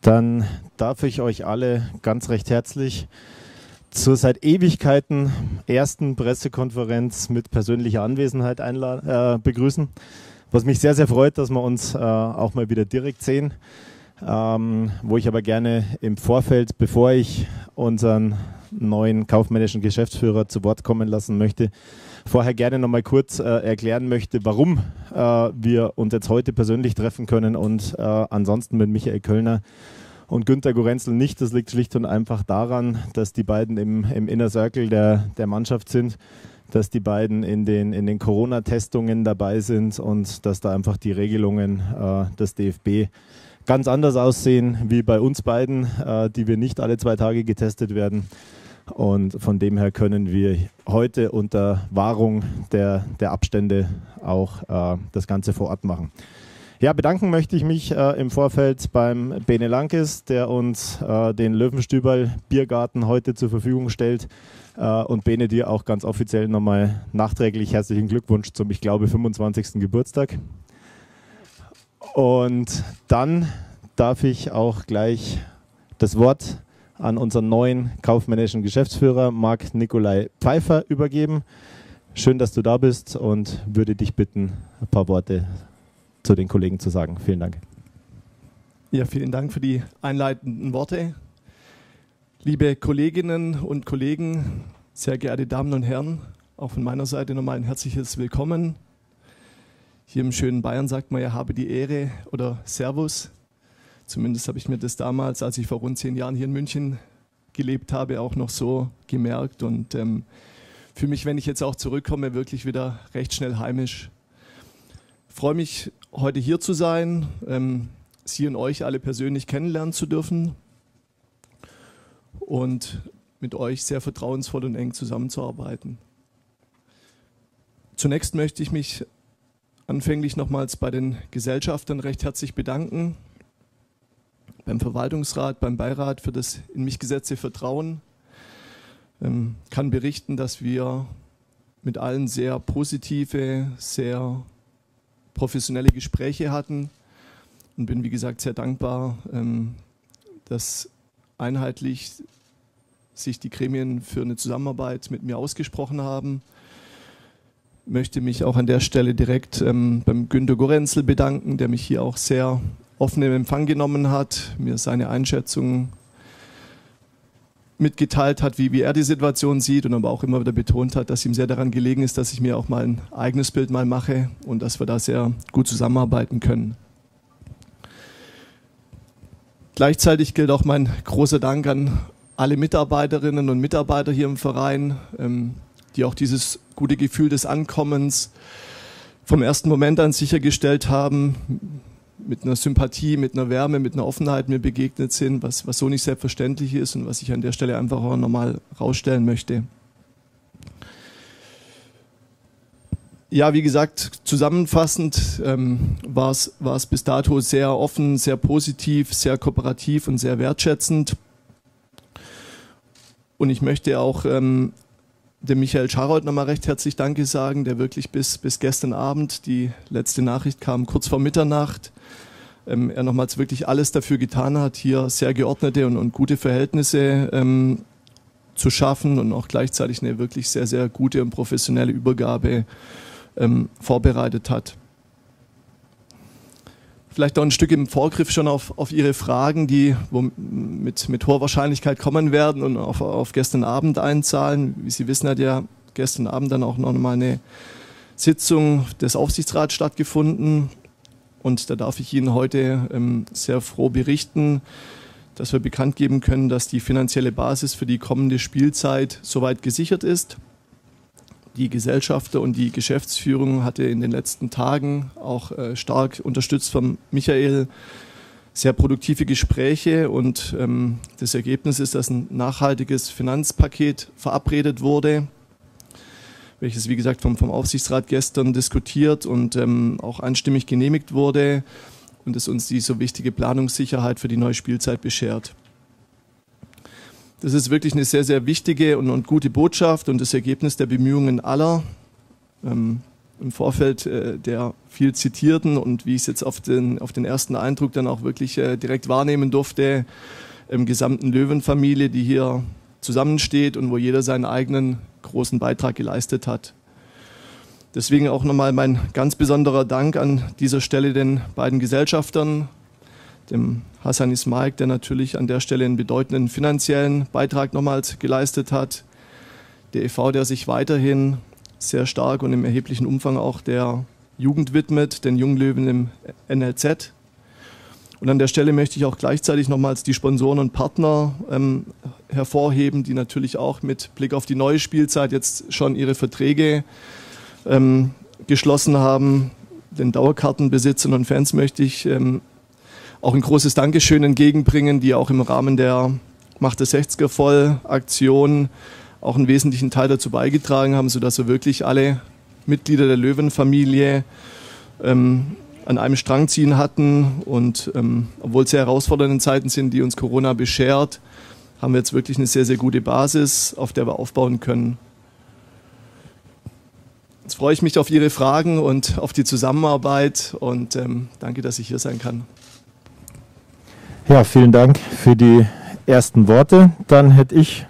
Dann darf ich euch alle ganz recht herzlich zur seit Ewigkeiten ersten Pressekonferenz mit persönlicher Anwesenheit äh, begrüßen. Was mich sehr, sehr freut, dass wir uns äh, auch mal wieder direkt sehen. Ähm, wo ich aber gerne im Vorfeld, bevor ich unseren neuen kaufmännischen Geschäftsführer zu Wort kommen lassen möchte, vorher gerne noch mal kurz äh, erklären möchte, warum äh, wir uns jetzt heute persönlich treffen können und äh, ansonsten mit Michael Kölner und Günter Gorenzel nicht. Das liegt schlicht und einfach daran, dass die beiden im, im Inner Circle der, der Mannschaft sind, dass die beiden in den, in den Corona-Testungen dabei sind und dass da einfach die Regelungen äh, des DFB ganz anders aussehen wie bei uns beiden, äh, die wir nicht alle zwei Tage getestet werden. Und von dem her können wir heute unter Wahrung der, der Abstände auch äh, das Ganze vor Ort machen. Ja, bedanken möchte ich mich äh, im Vorfeld beim Bene Lankes, der uns äh, den Löwenstüberl Biergarten heute zur Verfügung stellt. Äh, und Bene, dir auch ganz offiziell nochmal nachträglich herzlichen Glückwunsch zum, ich glaube, 25. Geburtstag. Und dann darf ich auch gleich das Wort an unseren neuen kaufmännischen Geschäftsführer Marc Nikolai Pfeiffer übergeben. Schön, dass du da bist und würde dich bitten, ein paar Worte zu den Kollegen zu sagen. Vielen Dank. Ja, vielen Dank für die einleitenden Worte. Liebe Kolleginnen und Kollegen, sehr geehrte Damen und Herren, auch von meiner Seite nochmal ein herzliches Willkommen. Hier im schönen Bayern sagt man ja, habe die Ehre oder Servus. Zumindest habe ich mir das damals, als ich vor rund zehn Jahren hier in München gelebt habe, auch noch so gemerkt und ähm, fühle mich, wenn ich jetzt auch zurückkomme, wirklich wieder recht schnell heimisch. Freue mich, heute hier zu sein, ähm, Sie und euch alle persönlich kennenlernen zu dürfen und mit euch sehr vertrauensvoll und eng zusammenzuarbeiten. Zunächst möchte ich mich anfänglich nochmals bei den Gesellschaftern recht herzlich bedanken beim Verwaltungsrat, beim Beirat für das in mich gesetzte Vertrauen. Ähm, kann berichten, dass wir mit allen sehr positive, sehr professionelle Gespräche hatten und bin, wie gesagt, sehr dankbar, ähm, dass einheitlich sich die Gremien für eine Zusammenarbeit mit mir ausgesprochen haben. Möchte mich auch an der Stelle direkt ähm, beim Günter Gorenzel bedanken, der mich hier auch sehr offen im Empfang genommen hat, mir seine Einschätzung mitgeteilt hat, wie, wie er die Situation sieht und aber auch immer wieder betont hat, dass ihm sehr daran gelegen ist, dass ich mir auch mal ein eigenes Bild mal mache und dass wir da sehr gut zusammenarbeiten können. Gleichzeitig gilt auch mein großer Dank an alle Mitarbeiterinnen und Mitarbeiter hier im Verein, ähm, die auch dieses gute Gefühl des Ankommens vom ersten Moment an sichergestellt haben, mit einer Sympathie, mit einer Wärme, mit einer Offenheit mir begegnet sind, was, was so nicht selbstverständlich ist und was ich an der Stelle einfach auch nochmal rausstellen möchte. Ja, wie gesagt, zusammenfassend ähm, war es bis dato sehr offen, sehr positiv, sehr kooperativ und sehr wertschätzend. Und ich möchte auch ähm, dem Michael Scharold nochmal recht herzlich Danke sagen, der wirklich bis, bis gestern Abend, die letzte Nachricht kam kurz vor Mitternacht, ähm, er nochmals wirklich alles dafür getan hat, hier sehr geordnete und, und gute Verhältnisse ähm, zu schaffen und auch gleichzeitig eine wirklich sehr, sehr gute und professionelle Übergabe ähm, vorbereitet hat. Vielleicht auch ein Stück im Vorgriff schon auf, auf Ihre Fragen, die mit, mit hoher Wahrscheinlichkeit kommen werden und auf, auf gestern Abend einzahlen. Wie Sie wissen, hat ja gestern Abend dann auch noch mal eine Sitzung des Aufsichtsrats stattgefunden. Und da darf ich Ihnen heute ähm, sehr froh berichten, dass wir bekannt geben können, dass die finanzielle Basis für die kommende Spielzeit soweit gesichert ist. Die Gesellschafter und die Geschäftsführung hatte in den letzten Tagen auch äh, stark unterstützt von Michael sehr produktive Gespräche und ähm, das Ergebnis ist, dass ein nachhaltiges Finanzpaket verabredet wurde welches wie gesagt vom, vom Aufsichtsrat gestern diskutiert und ähm, auch einstimmig genehmigt wurde und es uns die so wichtige Planungssicherheit für die neue Spielzeit beschert. Das ist wirklich eine sehr, sehr wichtige und, und gute Botschaft und das Ergebnis der Bemühungen aller. Ähm, im Vorfeld äh, der viel zitierten und wie ich es jetzt auf den, auf den ersten Eindruck dann auch wirklich äh, direkt wahrnehmen durfte, im gesamten Löwenfamilie, die hier zusammensteht und wo jeder seinen eigenen großen Beitrag geleistet hat. Deswegen auch nochmal mein ganz besonderer Dank an dieser Stelle den beiden Gesellschaftern, dem Hassan Ismaik, der natürlich an der Stelle einen bedeutenden finanziellen Beitrag nochmals geleistet hat, der e.V., der sich weiterhin sehr stark und im erheblichen Umfang auch der Jugend widmet, den Junglöwen im NLZ. Und an der Stelle möchte ich auch gleichzeitig nochmals die Sponsoren und Partner ähm, hervorheben, die natürlich auch mit Blick auf die neue Spielzeit jetzt schon ihre Verträge ähm, geschlossen haben. Den Dauerkartenbesitzern und Fans möchte ich ähm, auch ein großes Dankeschön entgegenbringen, die auch im Rahmen der Macht der 60er voll Aktion auch einen wesentlichen Teil dazu beigetragen haben, sodass wir wirklich alle Mitglieder der Löwenfamilie ähm, an einem Strang ziehen hatten. Und ähm, obwohl es sehr herausfordernde Zeiten sind, die uns Corona beschert, haben wir jetzt wirklich eine sehr, sehr gute Basis, auf der wir aufbauen können. Jetzt freue ich mich auf Ihre Fragen und auf die Zusammenarbeit und ähm, danke, dass ich hier sein kann. Ja, vielen Dank für die ersten Worte. Dann hätte ich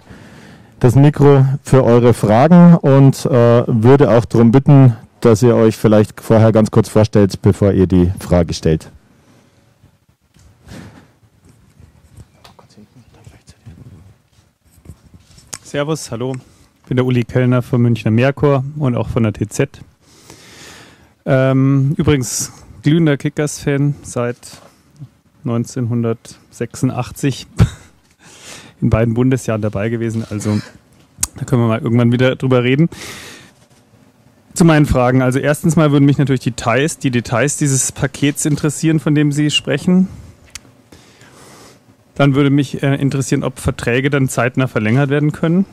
das Mikro für eure Fragen und äh, würde auch darum bitten, dass ihr euch vielleicht vorher ganz kurz vorstellt, bevor ihr die Frage stellt. Servus, hallo. Ich bin der Uli Kellner vom Münchner Merkur und auch von der TZ. Ähm, übrigens glühender Kickers-Fan seit 1986 in beiden Bundesjahren dabei gewesen. Also da können wir mal irgendwann wieder drüber reden. Zu meinen Fragen. Also erstens mal würden mich natürlich Details, die Details dieses Pakets interessieren, von dem Sie sprechen. Dann würde mich äh, interessieren, ob Verträge dann zeitnah verlängert werden können.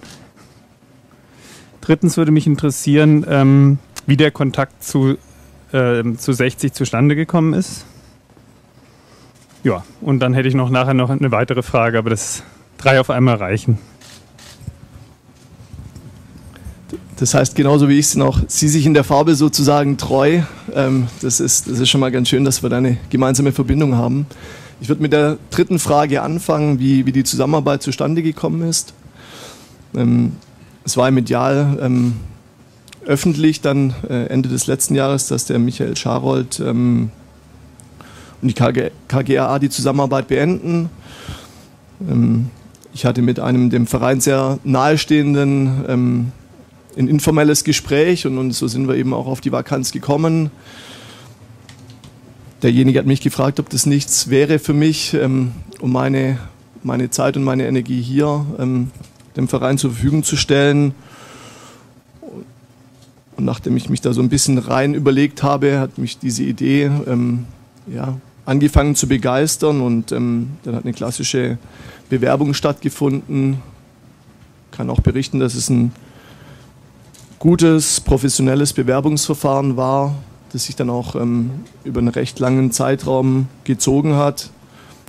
Drittens würde mich interessieren, ähm, wie der Kontakt zu, äh, zu 60 zustande gekommen ist. Ja, und dann hätte ich noch nachher noch eine weitere Frage, aber das drei auf einmal reichen. Das heißt, genauso wie ich es noch, Sie sich in der Farbe sozusagen treu. Ähm, das, ist, das ist schon mal ganz schön, dass wir da eine gemeinsame Verbindung haben. Ich würde mit der dritten Frage anfangen, wie, wie die Zusammenarbeit zustande gekommen ist. Ähm, es war im Medial ähm, öffentlich dann äh, Ende des letzten Jahres, dass der Michael Scharold ähm, und die KG, KGAA die Zusammenarbeit beenden. Ähm, ich hatte mit einem dem Verein sehr nahestehenden ähm, ein informelles Gespräch und, und so sind wir eben auch auf die Vakanz gekommen. Derjenige hat mich gefragt, ob das nichts wäre für mich, ähm, um meine, meine Zeit und meine Energie hier ähm, dem Verein zur Verfügung zu stellen. Und nachdem ich mich da so ein bisschen rein überlegt habe, hat mich diese Idee ähm, ja, angefangen zu begeistern und ähm, dann hat eine klassische Bewerbung stattgefunden. Ich kann auch berichten, dass es ein gutes, professionelles Bewerbungsverfahren war, das sich dann auch ähm, über einen recht langen Zeitraum gezogen hat.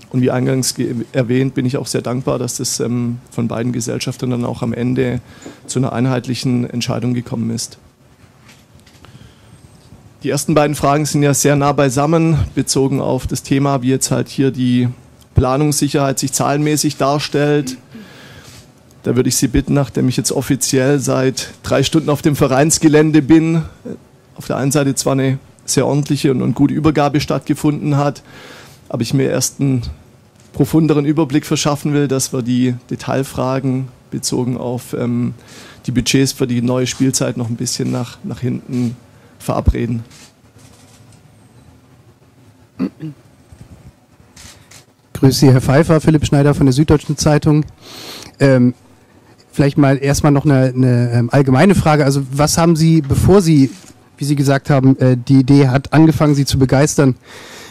Und wie eingangs erwähnt, bin ich auch sehr dankbar, dass das ähm, von beiden Gesellschaftern dann auch am Ende zu einer einheitlichen Entscheidung gekommen ist. Die ersten beiden Fragen sind ja sehr nah beisammen, bezogen auf das Thema, wie jetzt halt hier die Planungssicherheit sich zahlenmäßig darstellt. Da würde ich Sie bitten, nachdem ich jetzt offiziell seit drei Stunden auf dem Vereinsgelände bin, auf der einen Seite zwar eine sehr ordentliche und, gute Übergabe stattgefunden hat, aber ich mir erst einen profunderen Überblick verschaffen will, dass wir die Detailfragen bezogen auf ähm, die Budgets für die neue Spielzeit noch ein bisschen nach, nach hinten verabreden. Grüße Sie, Herr Pfeiffer, Philipp Schneider von der Süddeutschen Zeitung. Ähm, vielleicht mal erstmal noch eine, eine ähm, allgemeine Frage. Also was haben Sie, bevor Sie, wie Sie gesagt haben, äh, die Idee hat angefangen, Sie zu begeistern,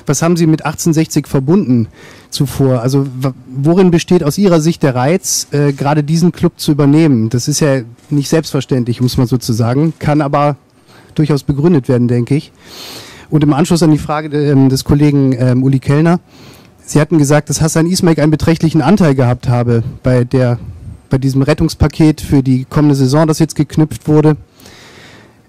was haben Sie mit 1860 verbunden zuvor? Also worin besteht aus Ihrer Sicht der Reiz, äh, gerade diesen Club zu übernehmen? Das ist ja nicht selbstverständlich, muss man sozusagen, kann aber durchaus begründet werden, denke ich. Und im Anschluss an die Frage ähm, des Kollegen ähm, Uli Kellner, Sie hatten gesagt, dass Hassan Ismail einen beträchtlichen Anteil gehabt habe bei, der, bei diesem Rettungspaket für die kommende Saison, das jetzt geknüpft wurde.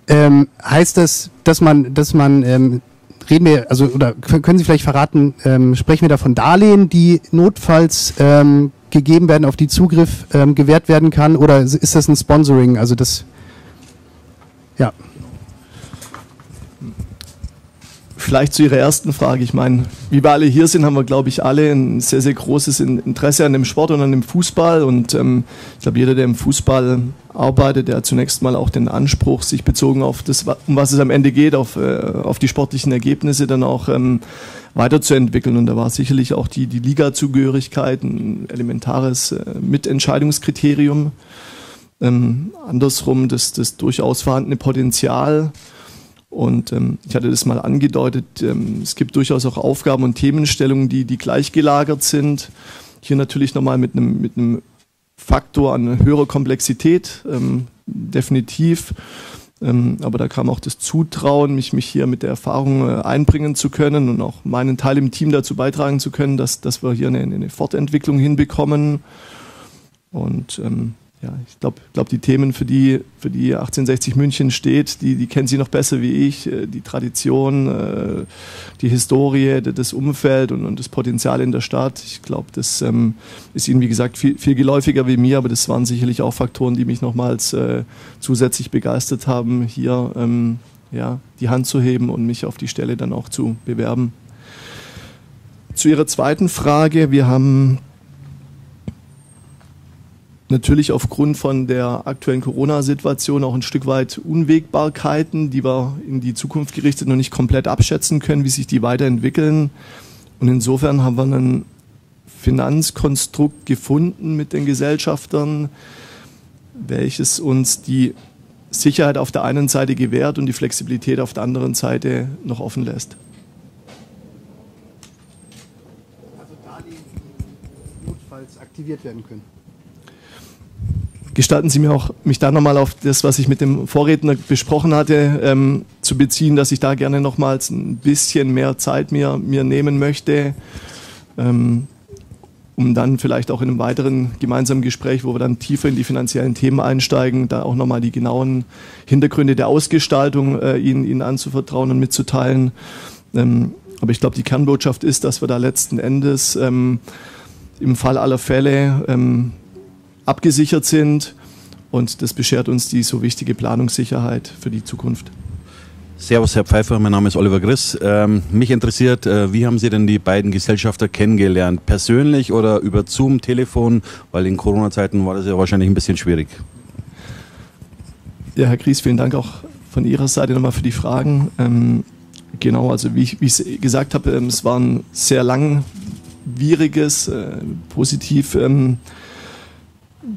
Ähm, heißt das, dass man, dass man ähm, reden wir, also oder können Sie vielleicht verraten, ähm, sprechen wir da von Darlehen, die notfalls ähm, gegeben werden, auf die Zugriff ähm, gewährt werden kann, oder ist das ein Sponsoring? Also das, ja. Vielleicht zu Ihrer ersten Frage. Ich meine, wie wir alle hier sind, haben wir, glaube ich, alle ein sehr, sehr großes Interesse an dem Sport und an dem Fußball. Und ähm, ich glaube, jeder, der im Fußball arbeitet, der hat zunächst mal auch den Anspruch, sich bezogen auf das, um was es am Ende geht, auf, äh, auf die sportlichen Ergebnisse dann auch ähm, weiterzuentwickeln. Und da war sicherlich auch die, die Liga-Zugehörigkeit ein elementares äh, Mitentscheidungskriterium. Ähm, andersrum das, das durchaus vorhandene Potenzial und ähm, ich hatte das mal angedeutet, ähm, es gibt durchaus auch Aufgaben und Themenstellungen, die, die gleichgelagert sind. Hier natürlich nochmal mit einem, mit einem Faktor an höherer Komplexität, ähm, definitiv. Ähm, aber da kam auch das Zutrauen, mich, mich hier mit der Erfahrung äh, einbringen zu können und auch meinen Teil im Team dazu beitragen zu können, dass, dass wir hier eine, eine Fortentwicklung hinbekommen. Und ähm, ja, ich glaube, glaub, die Themen, für die, für die 1860 München steht, die, die kennen Sie noch besser wie ich. Äh, die Tradition, äh, die Historie, das Umfeld und, und das Potenzial in der Stadt. Ich glaube, das ähm, ist Ihnen, wie gesagt, viel, viel geläufiger wie mir, aber das waren sicherlich auch Faktoren, die mich nochmals äh, zusätzlich begeistert haben, hier ähm, ja, die Hand zu heben und mich auf die Stelle dann auch zu bewerben. Zu Ihrer zweiten Frage. Wir haben natürlich aufgrund von der aktuellen Corona-Situation auch ein Stück weit Unwägbarkeiten, die wir in die Zukunft gerichtet noch nicht komplett abschätzen können, wie sich die weiterentwickeln. Und insofern haben wir ein Finanzkonstrukt gefunden mit den Gesellschaftern, welches uns die Sicherheit auf der einen Seite gewährt und die Flexibilität auf der anderen Seite noch offen lässt. Also Darlehen, die notfalls aktiviert werden können. Gestatten Sie mir auch, mich da nochmal auf das, was ich mit dem Vorredner besprochen hatte, ähm, zu beziehen, dass ich da gerne nochmals ein bisschen mehr Zeit mir, mir nehmen möchte, ähm, um dann vielleicht auch in einem weiteren gemeinsamen Gespräch, wo wir dann tiefer in die finanziellen Themen einsteigen, da auch nochmal die genauen Hintergründe der Ausgestaltung äh, Ihnen, Ihnen anzuvertrauen und mitzuteilen. Ähm, aber ich glaube, die Kernbotschaft ist, dass wir da letzten Endes ähm, im Fall aller Fälle ähm, abgesichert sind. Und das beschert uns die so wichtige Planungssicherheit für die Zukunft. Servus, Herr Pfeiffer, mein Name ist Oliver Griss. Ähm, mich interessiert, äh, wie haben Sie denn die beiden Gesellschafter kennengelernt? Persönlich oder über Zoom, Telefon? Weil in Corona-Zeiten war das ja wahrscheinlich ein bisschen schwierig. Ja, Herr Gries, vielen Dank auch von Ihrer Seite nochmal für die Fragen. Ähm, genau, also wie ich, wie ich gesagt habe, ähm, es war ein sehr langwieriges, äh, positiv ähm,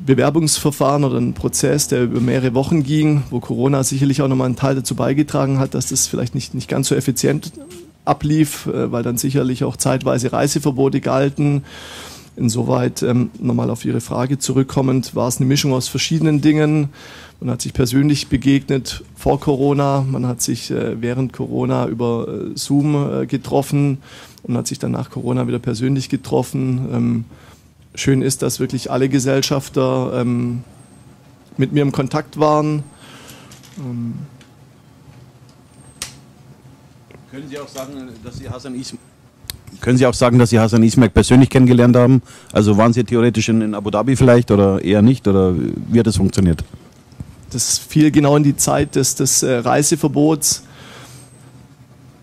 Bewerbungsverfahren oder ein Prozess, der über mehrere Wochen ging, wo Corona sicherlich auch nochmal einen Teil dazu beigetragen hat, dass das vielleicht nicht, nicht ganz so effizient ablief, äh, weil dann sicherlich auch zeitweise Reiseverbote galten. Insoweit ähm, nochmal auf Ihre Frage zurückkommend, war es eine Mischung aus verschiedenen Dingen. Man hat sich persönlich begegnet vor Corona, man hat sich äh, während Corona über äh, Zoom äh, getroffen und hat sich dann nach Corona wieder persönlich getroffen. Ähm, schön ist, dass wirklich alle Gesellschafter ähm, mit mir im Kontakt waren. Ähm Können Sie auch sagen, dass Sie Hasan Ismail können Sie auch sagen, dass Sie Hassan Ismail persönlich kennengelernt haben? Also waren Sie theoretisch in, in, Abu Dhabi vielleicht oder eher nicht? Oder wie hat das funktioniert? Das fiel genau in die Zeit des, des äh, Reiseverbots.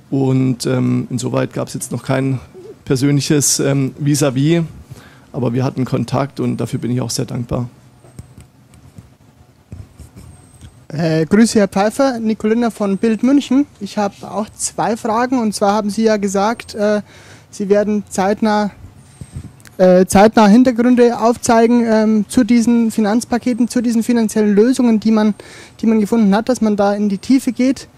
Und ähm, insoweit gab es jetzt noch kein persönliches ähm, Vis-à-vis. -vis. Aber wir hatten Kontakt und dafür bin ich auch sehr dankbar. Äh, Grüße, Herr Pfeiffer, Nicolina von Bild München. Ich habe auch zwei Fragen und zwar haben Sie ja gesagt, äh, Sie werden zeitnah, äh, zeitnah Hintergründe aufzeigen ähm, zu diesen Finanzpaketen, zu diesen finanziellen Lösungen, die man, die man gefunden hat, dass man da in die Tiefe geht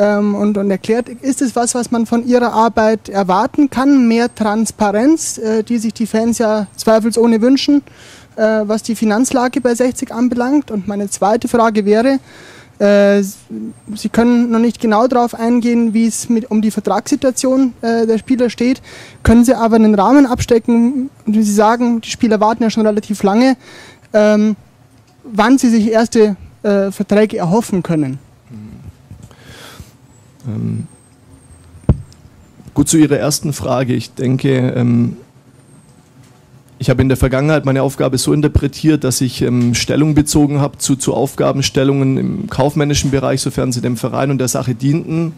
ähm, und, und erklärt, ist es was, was man von Ihrer Arbeit erwarten kann? Mehr Transparenz, äh, die sich die Fans ja zweifelsohne wünschen, äh, was die Finanzlage bei 60 anbelangt. Und meine zweite Frage wäre, äh, Sie können noch nicht genau darauf eingehen, wie es mit, um die Vertragssituation äh, der Spieler steht, können Sie aber einen Rahmen abstecken, wie Sie sagen, die Spieler warten ja schon relativ lange, ähm, wann Sie sich erste äh, Verträge erhoffen können. Ähm, gut zu Ihrer ersten Frage. Ich denke, ähm, ich habe in der Vergangenheit meine Aufgabe so interpretiert, dass ich ähm, Stellung bezogen habe zu, zu Aufgabenstellungen im kaufmännischen Bereich, sofern sie dem Verein und der Sache dienten.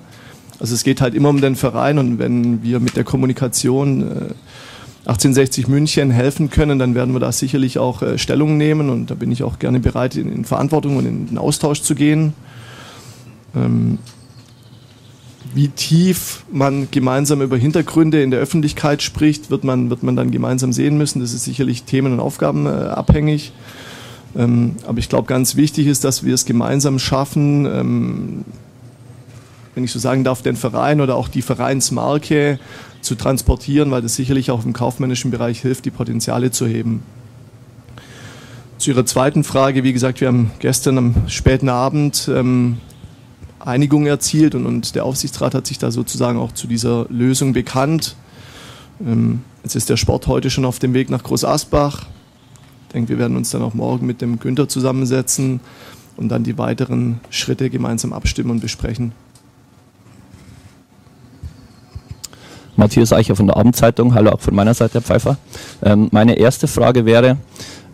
Also es geht halt immer um den Verein und wenn wir mit der Kommunikation äh, 1860 München helfen können, dann werden wir da sicherlich auch äh, Stellung nehmen und da bin ich auch gerne bereit, in, in Verantwortung und in den Austausch zu gehen. Ähm, wie tief man gemeinsam über Hintergründe in der Öffentlichkeit spricht, wird man, wird man dann gemeinsam sehen müssen. Das ist sicherlich themen- und aufgabenabhängig. Ähm, aber ich glaube, ganz wichtig ist, dass wir es gemeinsam schaffen, ähm, wenn ich so sagen darf, den Verein oder auch die Vereinsmarke zu transportieren, weil das sicherlich auch im kaufmännischen Bereich hilft, die Potenziale zu heben. Zu Ihrer zweiten Frage, wie gesagt, wir haben gestern am späten Abend ähm, Einigung erzielt und, und, der Aufsichtsrat hat sich da sozusagen auch zu dieser Lösung bekannt. Ähm, jetzt ist der Sport heute schon auf dem Weg nach Groß Asbach. Ich denke, wir werden uns dann auch morgen mit dem Günther zusammensetzen und dann die weiteren Schritte gemeinsam abstimmen und besprechen. Matthias Eicher von der Abendzeitung. Hallo auch von meiner Seite, Herr Pfeiffer. Ähm, meine erste Frage wäre,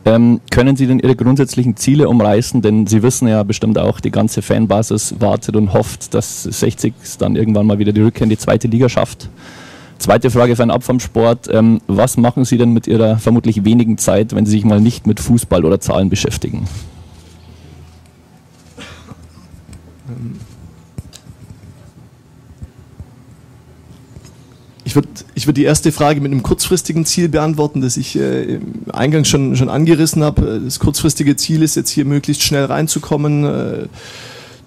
ähm, können Sie denn Ihre grundsätzlichen Ziele umreißen? Denn Sie wissen ja bestimmt auch, die ganze Fanbasis wartet und hofft, dass 60 dann irgendwann mal wieder die Rückkehr in die zweite Liga schafft. Zweite Frage fernab vom Sport. Ähm, was machen Sie denn mit Ihrer vermutlich wenigen Zeit, wenn Sie sich mal nicht mit Fußball oder Zahlen beschäftigen? Ich würde ich würd die erste Frage mit einem kurzfristigen Ziel beantworten, das ich äh, eingangs schon, schon angerissen habe. Das kurzfristige Ziel ist jetzt hier möglichst schnell reinzukommen, äh,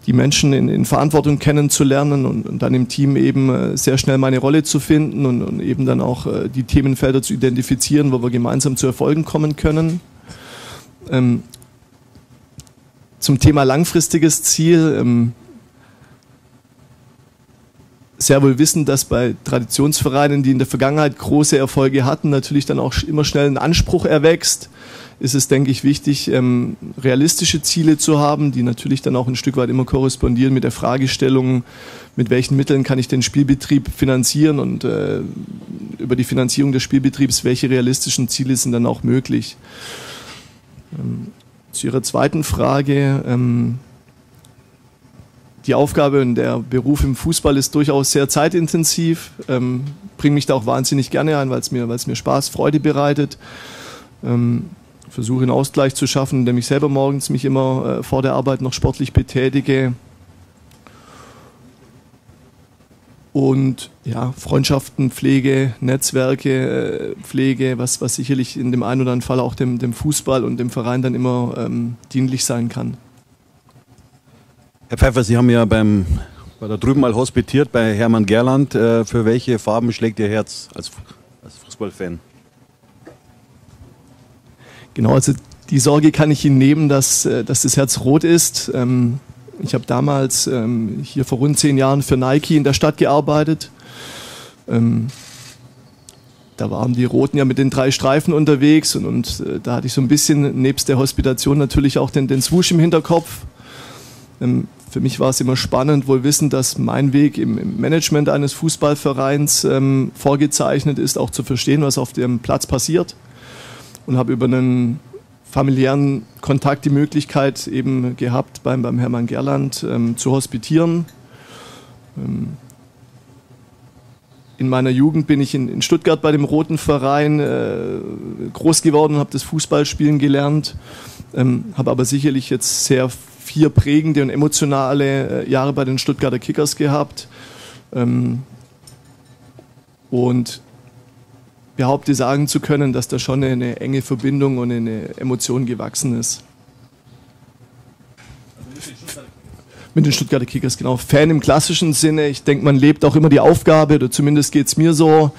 die Menschen in, in Verantwortung kennenzulernen und, und, dann im Team eben äh, sehr schnell meine Rolle zu finden und, und eben dann auch äh, die Themenfelder zu identifizieren, wo wir gemeinsam zu Erfolgen kommen können. Ähm, zum Thema langfristiges Ziel. Ähm, sehr wohl wissen, dass bei Traditionsvereinen, die in der Vergangenheit große Erfolge hatten, natürlich dann auch immer schnell ein Anspruch erwächst. Ist es, denke ich, wichtig, ähm, realistische Ziele zu haben, die natürlich dann auch ein Stück weit immer korrespondieren mit der Fragestellung, mit welchen Mitteln kann ich den Spielbetrieb finanzieren und äh, über die Finanzierung des Spielbetriebs, welche realistischen Ziele sind dann auch möglich. Ähm, zu Ihrer zweiten Frage. Ähm, die Aufgabe und der Beruf im Fußball ist durchaus sehr zeitintensiv. Ähm, bringe mich da auch wahnsinnig gerne ein, weil es mir, mir Spaß, Freude bereitet. Ähm, versuche einen Ausgleich zu schaffen, indem ich selber morgens mich immer äh, vor der Arbeit noch sportlich betätige. Und ja, Freundschaften, Pflege, Netzwerke, äh, Pflege, was, was sicherlich in dem einen oder anderen Fall auch dem, dem Fußball und dem Verein dann immer ähm, dienlich sein kann. Herr Pfeiffer, Sie haben ja beim, bei da drüben mal hospitiert bei Hermann Gerland. Äh, für welche Farben schlägt Ihr Herz als, als Fußballfan? Genau, also die Sorge kann ich Ihnen nehmen, dass, äh, dass das Herz rot ist. Ähm, ich habe damals ähm, hier vor rund zehn Jahren für Nike in der Stadt gearbeitet. Ähm, da waren die Roten ja mit den drei Streifen unterwegs und, und äh, da hatte ich so ein bisschen nebst der Hospitation natürlich auch den, den Swoosh im Hinterkopf. Für mich war es immer spannend, wohl wissen, dass mein Weg im, Management eines Fußballvereins ähm, vorgezeichnet ist, auch zu verstehen, was auf dem Platz passiert. Und habe über einen familiären Kontakt die Möglichkeit eben gehabt, beim, beim Hermann Gerland ähm, zu hospitieren. Ähm, in meiner Jugend bin ich in, in Stuttgart bei dem Roten Verein äh, groß geworden und habe das Fußballspielen gelernt, ähm, habe aber sicherlich jetzt sehr vier prägende und emotionale äh, Jahre bei den Stuttgarter Kickers gehabt. Ähm, und behaupte sagen zu können, dass da schon eine enge Verbindung und eine Emotion gewachsen ist. Mit den Stuttgarter Kickers, genau. Fan im klassischen Sinne. Ich denke, man lebt auch immer die Aufgabe, oder zumindest geht es mir so.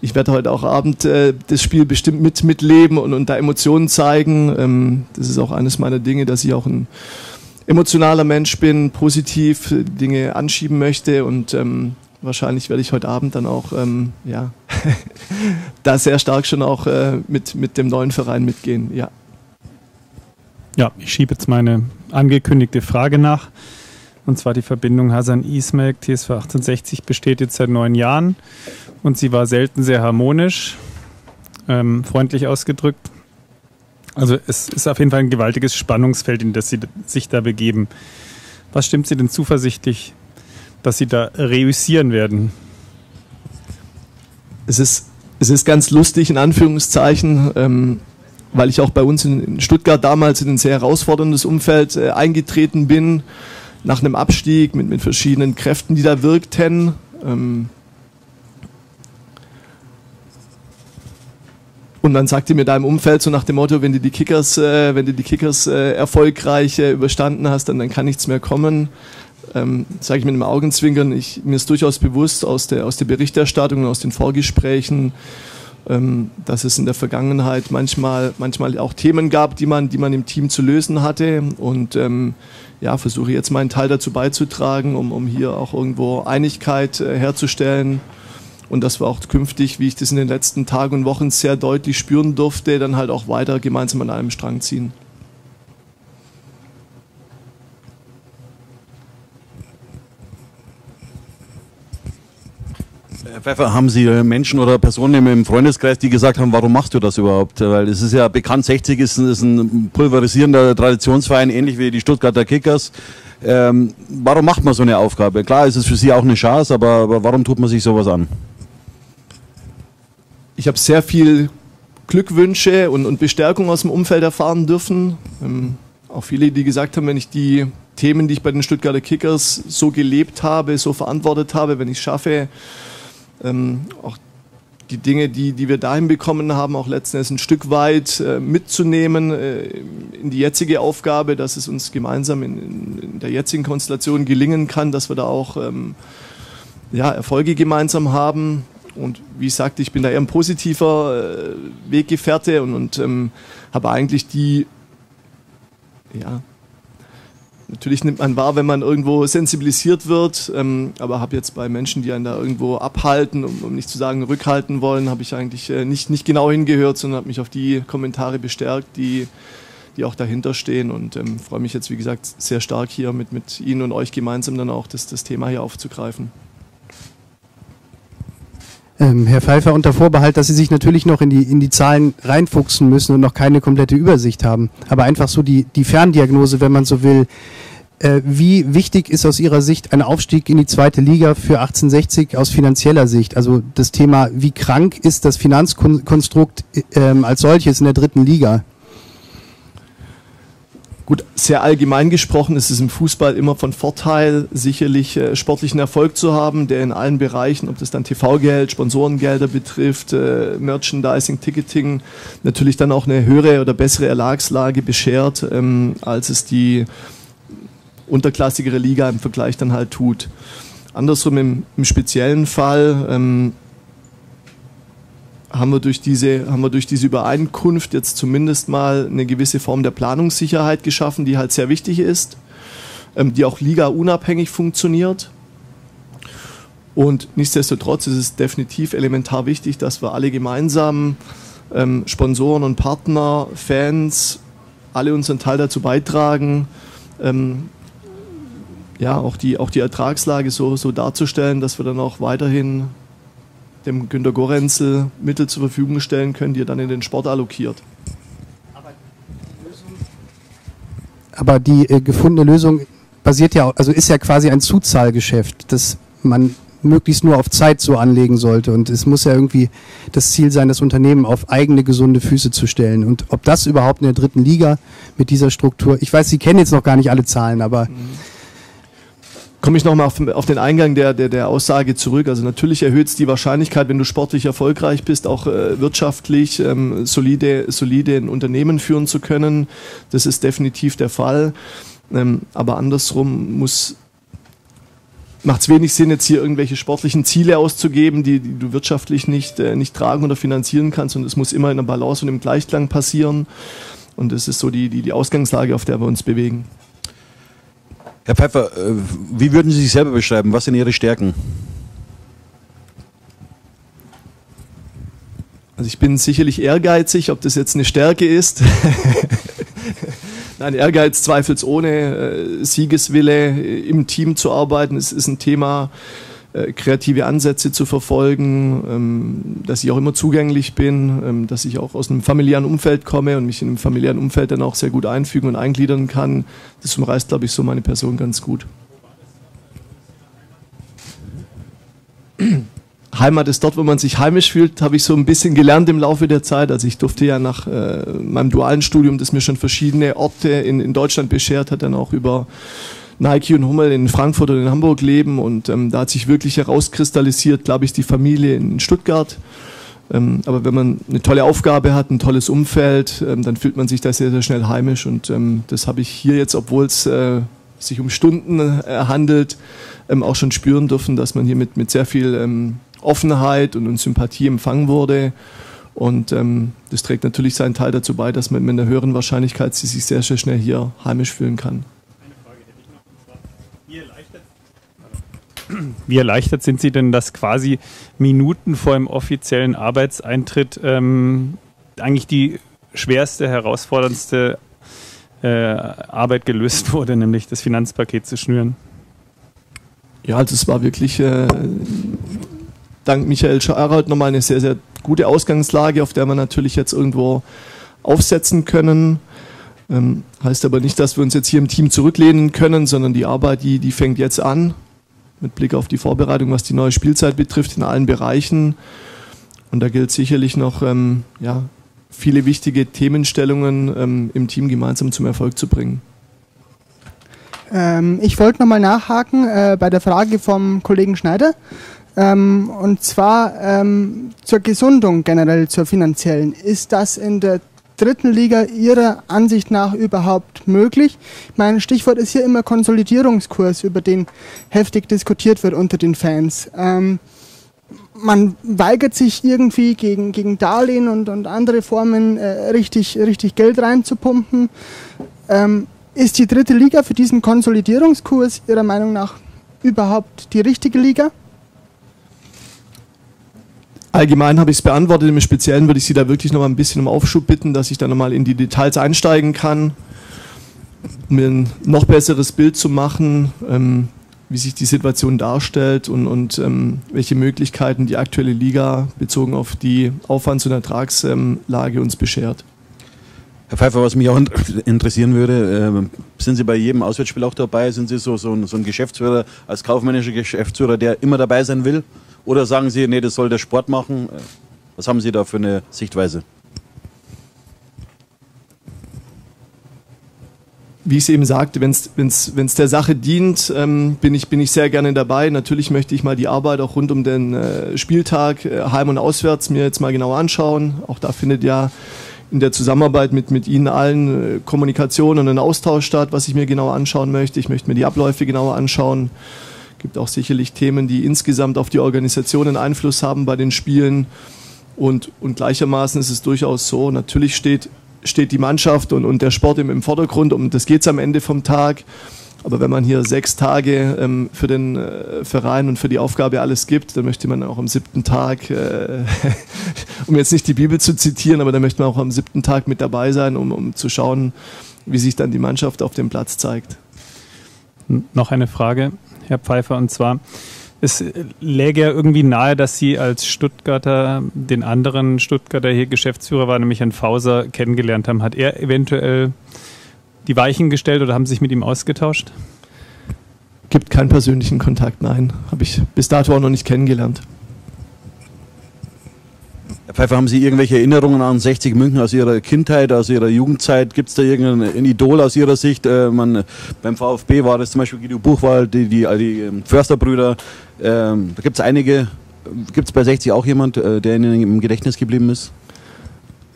Ich werde heute auch Abend äh, das Spiel bestimmt mit mitleben und, und da Emotionen zeigen. Ähm, das ist auch eines meiner Dinge, dass ich auch ein emotionaler Mensch bin, positiv Dinge anschieben möchte und ähm, wahrscheinlich werde ich heute Abend dann auch ähm, ja, da sehr stark schon auch äh, mit, mit dem neuen Verein mitgehen. Ja. Ja, ich schiebe jetzt meine angekündigte Frage nach. Und zwar die Verbindung Hasan Ismail, TSV 1860 besteht jetzt seit neun Jahren und sie war selten sehr harmonisch, ähm, freundlich ausgedrückt. Also es ist auf jeden Fall ein gewaltiges Spannungsfeld, in das Sie sich da begeben. Was stimmt Sie denn zuversichtlich, dass Sie da reüssieren werden? Es ist, es ist ganz lustig, in Anführungszeichen, ähm, weil ich auch bei uns in Stuttgart damals in ein sehr herausforderndes Umfeld äh, eingetreten bin, nach einem Abstieg mit, mit verschiedenen Kräften, die da wirkten. Ähm, Und dann sagte mir da im Umfeld so nach dem Motto, wenn du die Kickers, äh, wenn du die Kickers äh, erfolgreich äh, überstanden hast, dann, dann kann nichts mehr kommen. Ähm, Sage ich mit einem Augenzwinkern. Ich, mir ist durchaus bewusst aus der, aus der Berichterstattung und aus den Vorgesprächen, ähm, dass es in der Vergangenheit manchmal, manchmal auch Themen gab, die man, die man im Team zu lösen hatte. Und ähm, ja, versuche jetzt meinen Teil dazu beizutragen, um, um hier auch irgendwo Einigkeit äh, herzustellen und dass wir auch künftig, wie ich das in den letzten Tagen und Wochen sehr deutlich spüren durfte, dann halt auch weiter gemeinsam an einem Strang ziehen. Herr Pfeffer, haben Sie Menschen oder Personen im Freundeskreis, die gesagt haben, warum machst du das überhaupt? Weil es ist ja bekannt, 60 ist, ein pulverisierender Traditionsverein, ähnlich wie die Stuttgarter Kickers. Ähm, warum macht man so eine Aufgabe? Klar ist es für Sie auch eine Chance, aber, aber warum tut man sich sowas an? Ich habe sehr viel Glückwünsche und, und, Bestärkung aus dem Umfeld erfahren dürfen. Ähm, auch viele, die gesagt haben, wenn ich die Themen, die ich bei den Stuttgarter Kickers so gelebt habe, so verantwortet habe, wenn ich es schaffe, ähm, auch die Dinge, die, die wir dahin bekommen haben, auch letzten Endes ein Stück weit äh, mitzunehmen äh, in die jetzige Aufgabe, dass es uns gemeinsam in, in, in, der jetzigen Konstellation gelingen kann, dass wir da auch ähm, ja, Erfolge gemeinsam haben. Und wie ich sagte, ich bin da eher ein positiver äh, Weggefährte und, und ähm, habe eigentlich die, ja, natürlich nimmt man wahr, wenn man irgendwo sensibilisiert wird, ähm, aber habe jetzt bei Menschen, die einen da irgendwo abhalten, um, um nicht zu sagen rückhalten wollen, habe ich eigentlich äh, nicht, nicht genau hingehört, sondern habe mich auf die Kommentare bestärkt, die, die auch dahinter stehen und ähm, freue mich jetzt, wie gesagt, sehr stark hier mit, mit Ihnen und euch gemeinsam dann auch das, das Thema hier aufzugreifen. Ähm, Herr Pfeiffer, unter Vorbehalt, dass Sie sich natürlich noch in die, in die Zahlen reinfuchsen müssen und noch keine komplette Übersicht haben. Aber einfach so die, die Ferndiagnose, wenn man so will. Äh, wie wichtig ist aus Ihrer Sicht ein Aufstieg in die zweite Liga für 1860 aus finanzieller Sicht? Also das Thema, wie krank ist das Finanzkonstrukt äh, als solches in der dritten Liga? Gut, sehr allgemein gesprochen ist es im Fußball immer von Vorteil, sicherlich äh, sportlichen Erfolg zu haben, der in allen Bereichen, ob das dann TV-Geld, Sponsorengelder betrifft, äh, Merchandising, Ticketing, natürlich dann auch eine höhere oder bessere Erlagslage beschert, ähm, als es die unterklassigere Liga im Vergleich dann halt tut. Andersrum im, im speziellen Fall ähm, haben wir durch diese, haben wir durch diese Übereinkunft jetzt zumindest mal eine gewisse Form der Planungssicherheit geschaffen, die halt sehr wichtig ist, ähm, die auch liga-unabhängig funktioniert. Und nichtsdestotrotz ist es definitiv elementar wichtig, dass wir alle gemeinsam, ähm, Sponsoren und Partner, Fans, alle unseren Teil dazu beitragen, ähm, ja, auch die, auch die Ertragslage so, so darzustellen, dass wir dann auch weiterhin dem Günter Gorenzel Mittel zur Verfügung stellen können, die er dann in den Sport allokiert. Aber die äh, gefundene Lösung basiert ja, also ist ja quasi ein Zuzahlgeschäft, das man möglichst nur auf Zeit so anlegen sollte. Und es muss ja irgendwie das Ziel sein, das Unternehmen auf eigene gesunde Füße zu stellen. Und ob das überhaupt in der dritten Liga mit dieser Struktur, ich weiß, Sie kennen jetzt noch gar nicht alle Zahlen, aber mhm komme ich nochmal auf, auf den Eingang der, der, der Aussage zurück. Also natürlich erhöht es die Wahrscheinlichkeit, wenn du sportlich erfolgreich bist, auch äh, wirtschaftlich ähm, solide, solide ein Unternehmen führen zu können. Das ist definitiv der Fall. Ähm, aber andersrum muss macht es wenig Sinn, jetzt hier irgendwelche sportlichen Ziele auszugeben, die, die du wirtschaftlich nicht, äh, nicht tragen oder finanzieren kannst. Und es muss immer in einer Balance und im Gleichklang passieren. Und das ist so die, die, die Ausgangslage, auf der wir uns bewegen. Herr Pfeiffer, äh, wie würden Sie sich selber beschreiben? Was sind Ihre Stärken? Also ich bin sicherlich ehrgeizig, ob das jetzt eine Stärke ist. Nein, Ehrgeiz zweifelsohne, äh, Siegeswille, äh, im Team zu arbeiten, es ist ein Thema, kreative Ansätze zu verfolgen, ähm, dass ich auch immer zugänglich bin, ähm, dass ich auch aus einem familiären Umfeld komme und mich in einem familiären Umfeld dann auch sehr gut einfügen und eingliedern kann. Das umreißt, glaube ich, so meine Person ganz gut. Heimat ist dort, wo man sich heimisch fühlt, habe ich so ein bisschen gelernt im Laufe der Zeit. Also ich durfte ja nach äh, meinem dualen Studium, das mir schon verschiedene Orte in, in Deutschland beschert hat, dann auch über Nike und Hummel in Frankfurt und in Hamburg leben. Und ähm, da hat sich wirklich herauskristallisiert, glaube ich, die Familie in Stuttgart. Ähm, aber wenn man eine tolle Aufgabe hat, ein tolles Umfeld, ähm, dann fühlt man sich da sehr, sehr schnell heimisch. Und ähm, das habe ich hier jetzt, obwohl es äh, sich um Stunden äh, handelt, ähm, auch schon spüren dürfen, dass man hier mit, mit sehr viel ähm, Offenheit und, und Sympathie empfangen wurde. Und ähm, das trägt natürlich seinen Teil dazu bei, dass man mit einer höheren Wahrscheinlichkeit sich sehr, sehr schnell hier heimisch fühlen kann. Wie erleichtert sind Sie denn, dass quasi Minuten vor dem offiziellen Arbeitseintritt ähm, eigentlich die schwerste, herausforderndste äh, Arbeit gelöst wurde, nämlich das Finanzpaket zu schnüren? Ja, also es war wirklich äh, dank Michael Scharold nochmal eine sehr, sehr gute Ausgangslage, auf der wir natürlich jetzt irgendwo aufsetzen können. Ähm, heißt aber nicht, dass wir uns jetzt hier im Team zurücklehnen können, sondern die Arbeit, die, die fängt jetzt an, mit Blick auf die Vorbereitung, was die neue Spielzeit betrifft, in allen Bereichen. Und da gilt sicherlich noch ähm, ja, viele wichtige Themenstellungen ähm, im Team gemeinsam zum Erfolg zu bringen. Ähm, ich wollte nochmal nachhaken äh, bei der Frage vom Kollegen Schneider. Ähm, und zwar ähm, zur Gesundung generell, zur finanziellen. Ist das in der dritten Liga Ihrer Ansicht nach überhaupt möglich? Mein Stichwort ist hier immer Konsolidierungskurs, über den heftig diskutiert wird unter den Fans. Ähm, man weigert sich irgendwie gegen, gegen Darlehen und, und andere Formen äh, richtig, richtig Geld reinzupumpen. Ähm, ist die dritte Liga für diesen Konsolidierungskurs Ihrer Meinung nach überhaupt die richtige Liga? Allgemein habe ich es beantwortet, im Speziellen würde ich Sie da wirklich noch mal ein bisschen um Aufschub bitten, dass ich da noch mal in die Details einsteigen kann, um mir ein noch besseres Bild zu machen, ähm, wie sich die Situation darstellt und, und ähm, welche Möglichkeiten die aktuelle Liga bezogen auf die Aufwands- und Ertragslage uns beschert. Herr Pfeiffer, was mich auch interessieren würde, äh, sind Sie bei jedem Auswärtsspiel auch dabei? Sind Sie so, so, ein, so ein Geschäftsführer, als kaufmännischer Geschäftsführer, der immer dabei sein will? Oder sagen Sie, nee, das soll der Sport machen? Was haben Sie da für eine Sichtweise? Wie ich es eben sagte, wenn es der Sache dient, ähm, bin, ich, bin ich sehr gerne dabei. Natürlich möchte ich mal die Arbeit auch rund um den äh, Spieltag, äh, heim und auswärts, mir jetzt mal genau anschauen. Auch da findet ja in der Zusammenarbeit mit, mit Ihnen allen äh, Kommunikation und ein Austausch statt, was ich mir genauer anschauen möchte. Ich möchte mir die Abläufe genauer anschauen gibt auch sicherlich Themen, die insgesamt auf die Organisationen Einfluss haben bei den Spielen. Und, und gleichermaßen ist es durchaus so, natürlich steht, steht die Mannschaft und, und der Sport im, im Vordergrund, um das geht es am Ende vom Tag. Aber wenn man hier sechs Tage ähm, für den äh, Verein und für die Aufgabe alles gibt, dann möchte man auch am siebten Tag, äh, um jetzt nicht die Bibel zu zitieren, aber dann möchte man auch am siebten Tag mit dabei sein, um, um zu schauen, wie sich dann die Mannschaft auf dem Platz zeigt. Noch eine Frage. Herr Pfeiffer, und zwar, es läge ja irgendwie nahe, dass Sie als Stuttgarter den anderen Stuttgarter hier Geschäftsführer war, nämlich Herrn Fauser, kennengelernt haben. Hat er eventuell die Weichen gestellt oder haben Sie sich mit ihm ausgetauscht? Gibt keinen persönlichen Kontakt, nein. Habe ich bis dato auch noch nicht kennengelernt. Herr Pfeiffer, haben Sie irgendwelche Erinnerungen an 60 München aus Ihrer Kindheit, aus Ihrer Jugendzeit? Gibt es da irgendein Idol aus Ihrer Sicht? Äh, man, beim VfB war das zum Beispiel Guido Buchwald, die, die, die ähm, Försterbrüder. Ähm, da gibt es einige. Gibt es bei 60 auch jemand, äh, der Ihnen im Gedächtnis geblieben ist?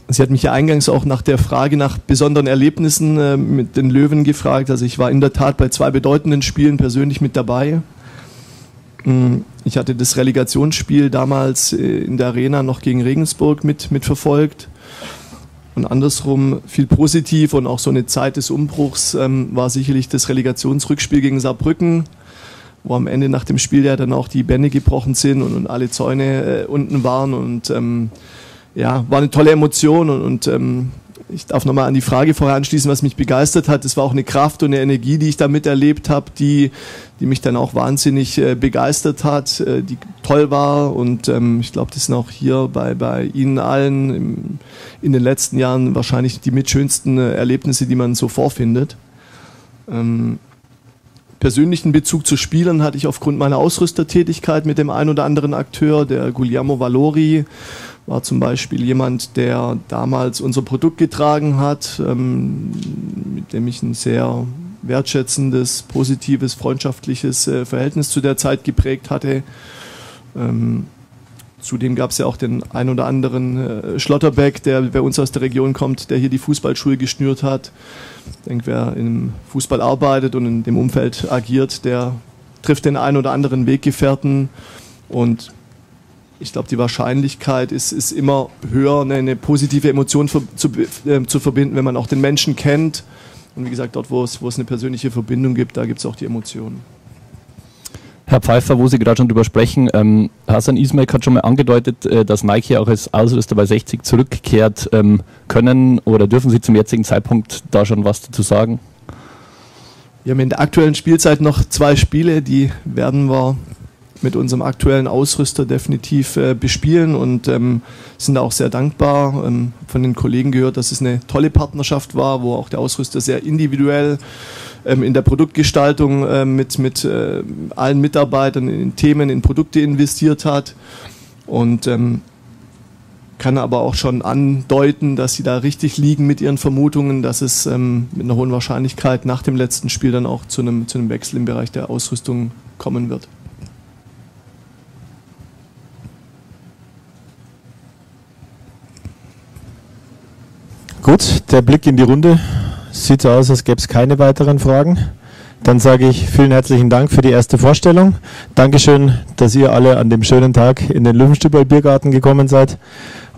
Sie hat mich ja eingangs auch nach der Frage nach besonderen Erlebnissen äh, mit den Löwen gefragt. Also ich war in der Tat bei zwei bedeutenden Spielen persönlich mit dabei. Mm, ich hatte das Relegationsspiel damals äh, in der Arena noch gegen Regensburg mit, mitverfolgt. Und andersrum viel positiv und auch so eine Zeit des Umbruchs ähm, war sicherlich das Relegationsrückspiel gegen Saarbrücken, wo am Ende nach dem Spiel ja dann auch die Bände gebrochen sind und, und alle Zäune äh, unten waren. Und ähm, ja, war eine tolle Emotion und, und ähm, ich darf nochmal an die Frage vorher anschließen, was mich begeistert hat. Es war auch eine Kraft und eine Energie, die ich da miterlebt habe, die, die mich dann auch wahnsinnig äh, begeistert hat, äh, die toll war. Und ähm, ich glaube, das sind auch hier bei, bei Ihnen allen im, in den letzten Jahren wahrscheinlich die mitschönsten äh, Erlebnisse, die man so vorfindet. Ähm, persönlichen Bezug zu Spielern hatte ich aufgrund meiner Ausrüstertätigkeit mit dem ein oder anderen Akteur, der Guglielmo Valori war zum Beispiel jemand, der damals unser Produkt getragen hat, ähm, mit dem ich ein sehr wertschätzendes, positives, freundschaftliches äh, Verhältnis zu der Zeit geprägt hatte. Ähm, zudem gab es ja auch den ein oder anderen äh, Schlotterbeck, der bei uns aus der Region kommt, der hier die Fußballschuhe geschnürt hat. Ich denke, wer im Fußball arbeitet und in dem Umfeld agiert, der trifft den einen oder anderen Weggefährten und ich glaube, die Wahrscheinlichkeit ist, ist immer höher, eine, eine positive Emotion für, zu, äh, zu verbinden, wenn man auch den Menschen kennt. Und wie gesagt, dort, wo es, wo es eine persönliche Verbindung gibt, da gibt es auch die Emotionen. Herr Pfeiffer, wo Sie gerade schon drüber sprechen, ähm, Hasan Ismail hat schon mal angedeutet, äh, dass Nike auch als Ausrüster bei 60 zurückkehrt. Ähm, können oder dürfen Sie zum jetzigen Zeitpunkt da schon was dazu sagen? Wir haben in der aktuellen Spielzeit noch zwei Spiele, die werden wir mit unserem aktuellen Ausrüster definitiv äh, bespielen und ähm, sind auch sehr dankbar. Ähm, von den Kollegen gehört, dass es eine tolle Partnerschaft war, wo auch der Ausrüster sehr individuell ähm, in der Produktgestaltung äh, mit, mit äh, allen Mitarbeitern in Themen, in Produkte investiert hat. Und ähm, kann aber auch schon andeuten, dass sie da richtig liegen mit ihren Vermutungen, dass es ähm, mit einer hohen Wahrscheinlichkeit nach dem letzten Spiel dann auch zu einem, zu einem Wechsel im Bereich der Ausrüstung kommen wird. Gut, der Blick in die Runde sieht so aus, als gäbe es keine weiteren Fragen. Dann sage ich vielen herzlichen Dank für die erste Vorstellung. Dankeschön, dass ihr alle an dem schönen Tag in den Löwenstübel Biergarten gekommen seid.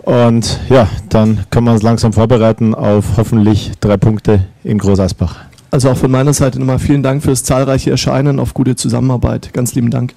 Und ja, dann können wir uns langsam vorbereiten auf hoffentlich drei Punkte in Groß Asbach. Also auch von meiner Seite nochmal vielen Dank für das zahlreiche Erscheinen, auf gute Zusammenarbeit. Ganz lieben Dank.